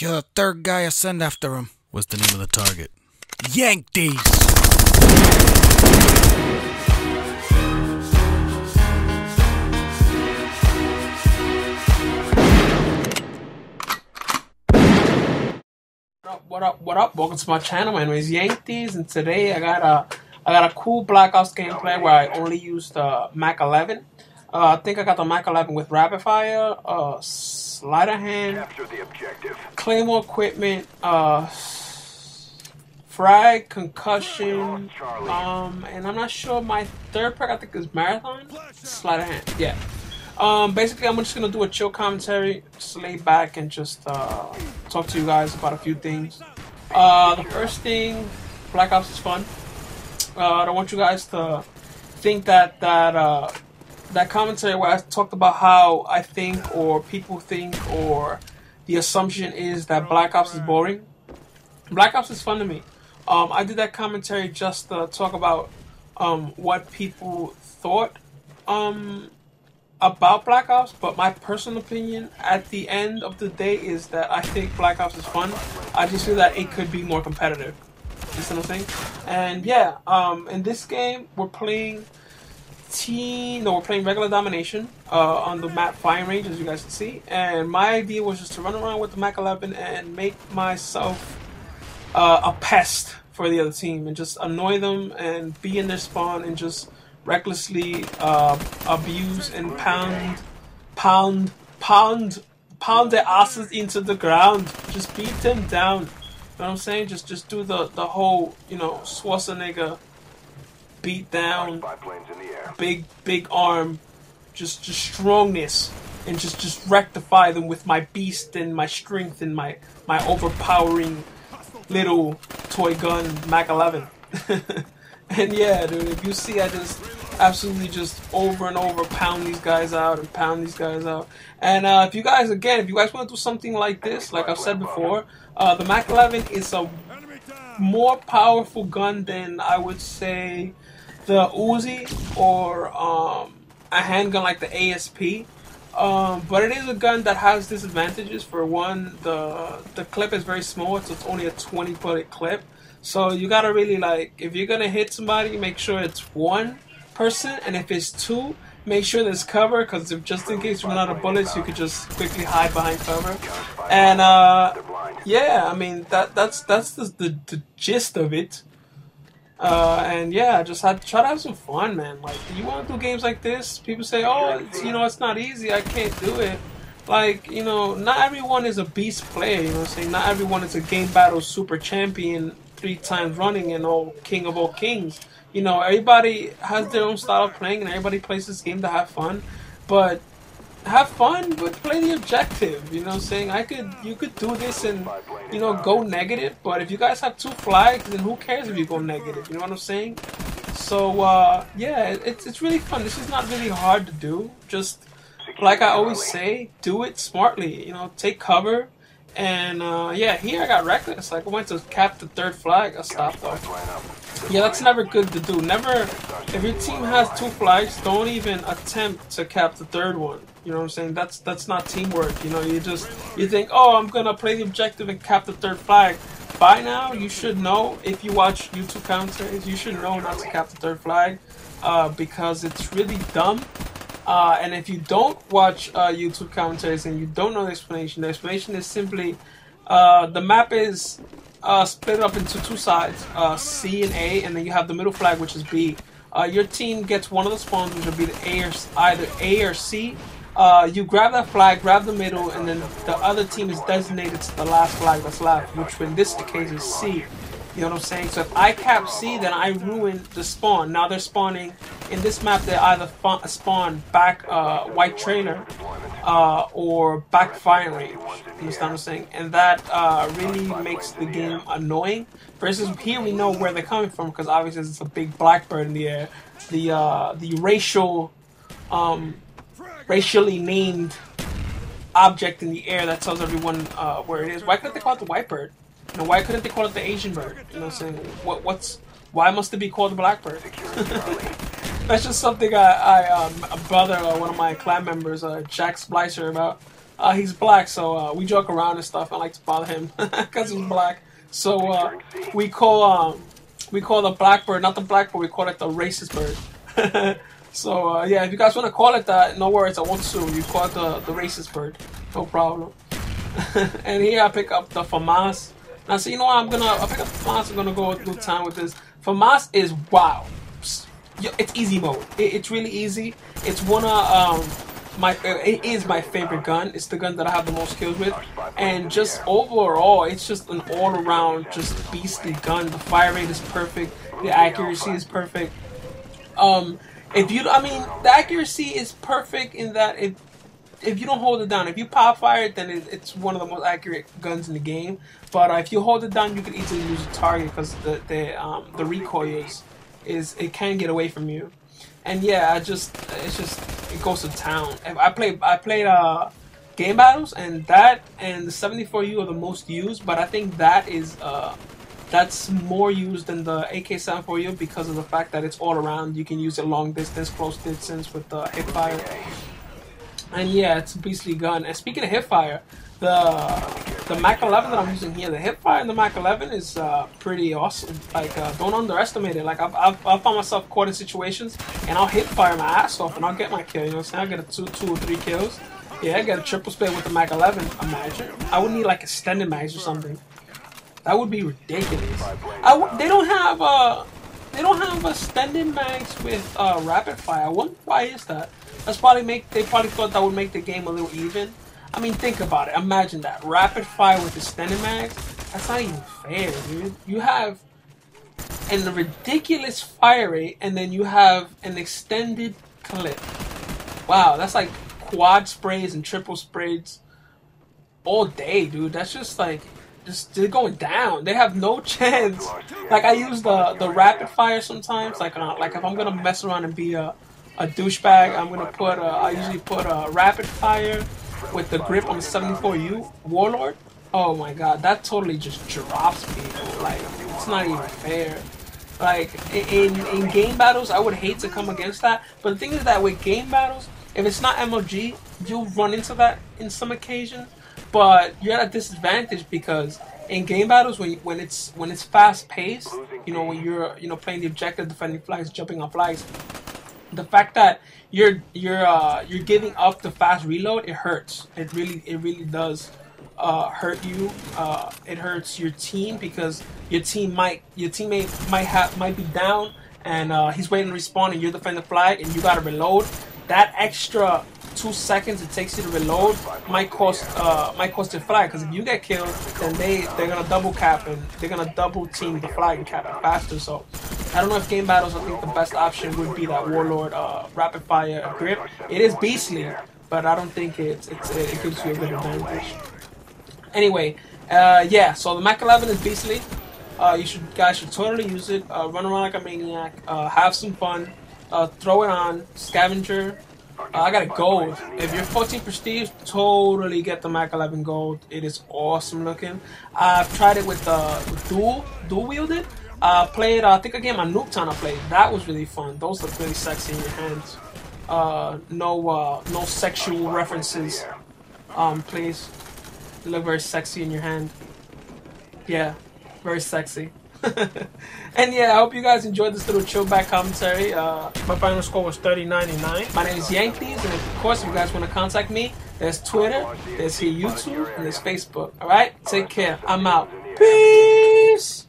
You're the third guy I send after him. What's the name of the target? YankDeez! What up, what up, what up? Welcome to my channel. My name is YankDeez, and today I got a I got a cool Black Ops gameplay where I only used the uh, Mac 11. Uh, I think I got the Mac 11 with rapid fire, uh, sleight of hand, claymore equipment, uh, frag, concussion, um, and I'm not sure my third perk. I think is marathon, sleight of hand. Yeah. Um, basically, I'm just gonna do a chill commentary, just lay back and just uh, talk to you guys about a few things. Uh, the first thing, Black Ops is fun. Uh, I don't want you guys to think that that uh, that commentary where I talked about how I think or people think or the assumption is that Black Ops is boring. Black Ops is fun to me. Um, I did that commentary just to talk about um, what people thought um, about Black Ops, but my personal opinion at the end of the day is that I think Black Ops is fun. I just feel that it could be more competitive. You see what I'm saying? And yeah, um, in this game we're playing team. No, we're playing regular domination uh, on the map Firing Range, as you guys can see. And my idea was just to run around with the Mac 11 and make myself uh, a pest for the other team and just annoy them and be in their spawn and just recklessly uh, abuse and pound, pound, pound, pound their asses into the ground. Just beat them down. You know what I'm saying? Just just do the the whole you know Schwarzenegger beat down, big big arm, just just strongness, and just just rectify them with my beast and my strength and my my overpowering little toy gun Mac 11. and yeah, dude, if you see, I just absolutely just over and over pound these guys out and pound these guys out. And uh, if you guys, again, if you guys want to do something like this, like I've said before, uh, the Mac 11 is a more powerful gun than I would say the Uzi or um, a handgun like the ASP. Um, but it is a gun that has disadvantages. For one, the the clip is very small, so it's only a 20 bullet clip. So you gotta really like, if you're gonna hit somebody, make sure it's one person, and if it's two, make sure there's cover, because if just in case you run out of bullets, you could just quickly hide behind cover. And uh, yeah, I mean that that's that's the, the, the gist of it. Uh, and yeah, just had try to have some fun, man. Like, you want to do games like this? People say, "Oh, you know, it's not easy. I can't do it." Like, you know, not everyone is a beast player. You know, what I'm saying not everyone is a game battle super champion three times running and all king of all kings. You know, everybody has their own style of playing, and everybody plays this game to have fun. But have fun, but play the objective. You know I'm saying? I could, you could do this and, you know, go negative. But if you guys have two flags, then who cares if you go negative? You know what I'm saying? So, uh, yeah, it's, it's really fun. This is not really hard to do. Just, like I always say, do it smartly. You know, take cover. And, uh, yeah, here I got reckless. Like, I went to cap the third flag. I stopped though. Yeah, that's never good to do. Never, if your team has two flags, don't even attempt to cap the third one. You know what I'm saying? That's that's not teamwork. You know, you just you think, oh, I'm gonna play the objective and cap the third flag. By now, you should know if you watch YouTube commentaries, you should know not to cap the third flag uh, because it's really dumb. Uh, and if you don't watch uh, YouTube commentaries and you don't know the explanation, the explanation is simply uh, the map is uh, split it up into two sides, uh, C and A, and then you have the middle flag, which is B. Uh, your team gets one of the spawns, which will be the A or either A or C, uh, you grab that flag, grab the middle, and then the other team is designated to the last flag that's left, which in this case is C. You know what I'm saying? So if I cap C, then I ruin the spawn. Now they're spawning in this map. They either spawn back uh, white Trainer uh, or back firing range. You understand what I'm saying? And that uh, really makes the game annoying. For instance, here we know where they're coming from because obviously it's a big blackbird in the air. The uh, the racial um, racially named object in the air that tells everyone uh, where it is. Why couldn't they call it the white bird? Know, why couldn't they call it the Asian bird? You know, what I'm saying what what's why must it be called the black bird? That's just something I, I um, a brother, uh, one of my clan members, uh, Jack Splicer, about Uh, he's black, so uh, we joke around and stuff. I like to bother him because he's black. So uh, we call um, we call the blackbird not the blackbird. We call it the racist bird. so uh, yeah, if you guys want to call it that, no worries. I won't sue. You call it the the racist bird, no problem. and here I pick up the FAMAS. Now, so you know what? I'm gonna I think FAMAS. I'm gonna go through time with this. FAMAS is wow. It's easy mode. It's really easy. It's one of um, my it is my favorite gun. It's the gun that I have the most kills with, and just overall, it's just an all around just beastly gun. The fire rate is perfect. The accuracy is perfect. Um, if you, I mean, the accuracy is perfect in that if if you don't hold it down, if you pop fire it, then it, it's one of the most accurate guns in the game. But uh, if you hold it down, you can easily lose a target because the the um, the recoil is is it can get away from you. And yeah, I just it's just it goes to town. I play I played uh game battles and that and the 74U are the most used, but I think that is uh that's more used than the AK-74U because of the fact that it's all around. You can use it long distance, close distance with the hip fire. And yeah, it's a beastly gun. And speaking of hip fire, the the Mac 11 that I'm using here, the hip fire in the Mac 11 is uh, pretty awesome. Like, uh, don't underestimate it. Like, I've, I've, I've, found myself caught in situations, and I'll hip fire my ass off, and I'll get my kill. You know what I'm saying? I'll get a two, two or three kills. Yeah, I get a triple split with the Mac 11. Imagine. I would need like extended mags or something. That would be ridiculous. I w- they don't have uh, they don't have a extended mags with uh, rapid fire. Why is that? That's probably make they probably thought that would make the game a little even. I mean, think about it. Imagine that rapid fire with extended mags. That's not even fair, dude. You have an ridiculous fire rate, and then you have an extended clip. Wow, that's like quad sprays and triple sprays all day, dude. That's just like just they're going down. They have no chance. Like I use the the rapid fire sometimes. Like uh, like if I'm gonna mess around and be a a douchebag, I'm gonna put a, I usually put a rapid fire with the grip on the 74U Warlord, oh my god, that totally just drops people. Like, it's not even fair. Like, in, in game battles, I would hate to come against that. But the thing is that with game battles, if it's not MLG, you'll run into that in some occasions. But you're at a disadvantage because in game battles, when when it's when it's fast paced, you know when you're you know playing the objective, defending flags, jumping on flags, the fact that you're you're uh, you're giving up the fast reload, it hurts. It really it really does uh, hurt you. Uh, it hurts your team because your team might your teammate might have might be down and uh, he's waiting to respawn and you're defending the flag and you gotta reload. That extra two seconds it takes you to reload might cost uh, might cost your flag because if you get killed, then they they're gonna double cap and they're gonna double team the flag and cap it faster. So I don't know if game battles. I think the best option would be that warlord uh, rapid fire grip. It is beastly, but I don't think it's, it's it gives you a good advantage. Anyway, uh, yeah. So the Mac 11 is beastly. Uh, you should guys should totally use it. Uh, run around like a maniac. Uh, have some fun. Throw it on scavenger. Uh, I got a gold. If you're 14 prestige, totally get the Mac 11 gold. It is awesome looking. I've tried it with uh, dual dual wielded. Uh, played uh, I think a game on Nuketown I played. That was really fun. Those look really sexy in your hands. Uh, no uh, no sexual references. Um, please. They look very sexy in your hand. Yeah, very sexy. And yeah, I hope you guys enjoyed this little chill back commentary. Uh, my final score was 30.99. My name is YankDeez, and of course, if you guys want to contact me, there's Twitter, there's here YouTube, and there's Facebook. All right, take care. I'm out. Peace.